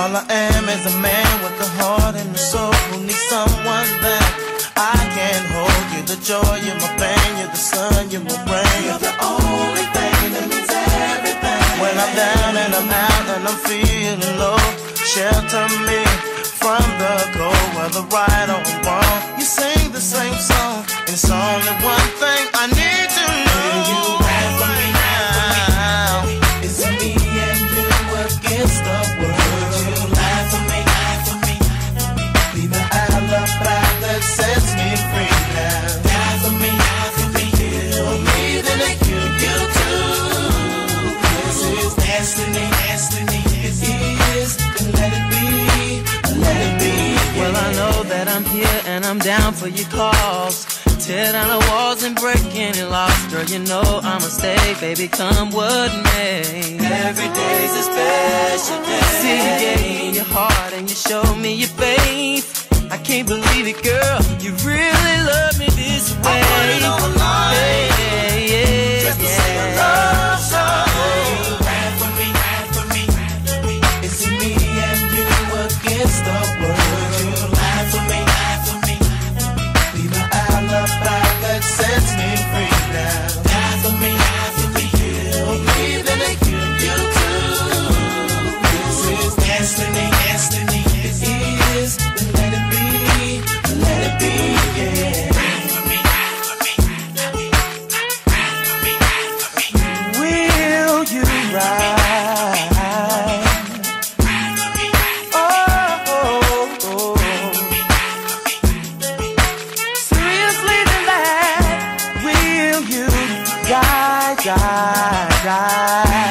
All I am is a man with a heart and a soul who needs someone that I can hold. You're the joy, you're my pain, you're the sun, you're my rain. You're the only thing that means everything. When I'm down and I'm out and I'm feeling low, shelter me from the cold, whether right or wrong. You sing the same song, and it's only one thing I need. Well, I know that I'm here and I'm down for your calls. Tear down the walls and break any laws, girl. You know I'ma stay, baby. Come what may. Every day's a special day. See you gave me your heart and you show me your faith. I can't believe it, girl. You really. me. die, die.